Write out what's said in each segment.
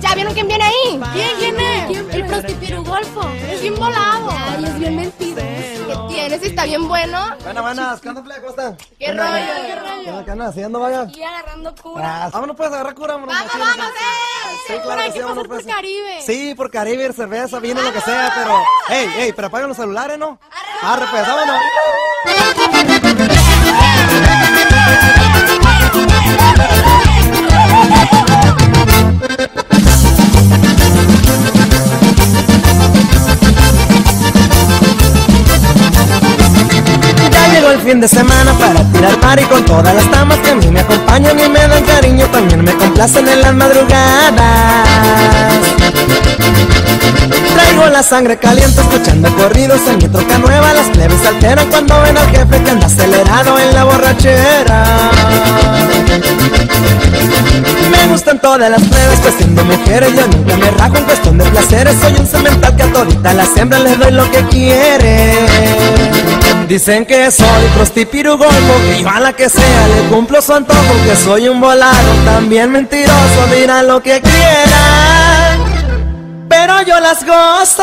ya vieron quién viene ahí. ¿Quién, quién es? El prostipirugolfo. Es bien volado. Ay, es bien mentiroso. ¿Qué tienes? ¿Está bien bueno? Buenas, buenas, ¿qué onda? ¿Cómo están? ¿Qué rollo? ¿Qué rollo? ¿Qué onda? ¿Haciendo, vaya? Y agarrando cura. Ah, vámonos, pues, agarrar cura, vámonos. Vamos, vamos, eh. Sí, claro Hay que sí, vámonos, pasar por pues. Caribe. Sí, por Caribe, cerveza, vino, lo que sea, pero... ¡Ey, ey! Pero apaguen los celulares, ¿no? Arre, pues, vámonos. Fin de semana para tirar party con todas las damas que a mí me acompañan y me dan cariño, también me complacen en las madrugadas. Traigo la sangre caliente escuchando corridos en mi troca nueva Las plebes alteran cuando ven al jefe que anda acelerado en la borrachera Me gustan todas las plebes pues siendo mujeres Yo nunca me rajo en cuestión de placeres Soy un cemental que a todita la siembra les doy lo que quieren Dicen que soy prostipirugolfo, que yo a que sea le cumplo su antojo Que soy un volado, también mentiroso, dirán lo que quieran pero yo las gozo.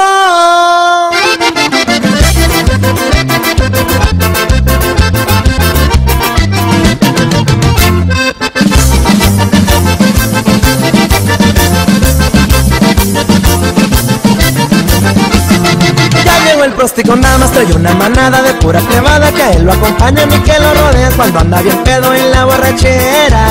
Ya llegó el prosti con nada más trae una manada de pura cremada que a él lo acompaña y que lo rodea cuando anda bien pedo en la borrachera.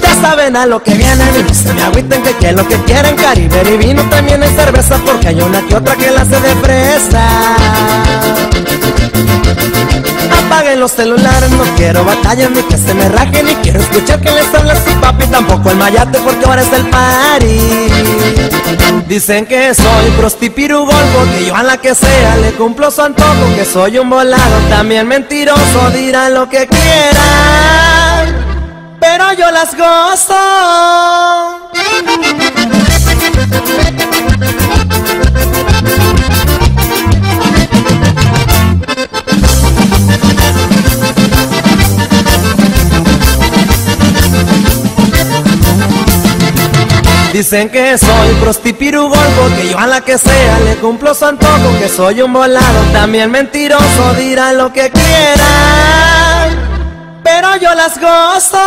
Ya saben a lo que vienen y no se me agüiten que, que lo que quieren Caribe y vino también hay cerveza porque hay una que otra que la hace de fresa Apaguen los celulares, no quiero batallas ni que se me rajen Ni quiero escuchar que les habla su papi, tampoco el mayate porque ahora es el party Dicen que soy prostipirugolfo, que yo a la que sea le cumplo su antojo Que soy un volado, también mentiroso, dirán lo que quieran pero yo las gozo. Dicen que soy prostipirugolfo, que yo a la que sea le cumplo su antojo, que soy un volado, también mentiroso, dirán lo que quieran pero yo las gozo.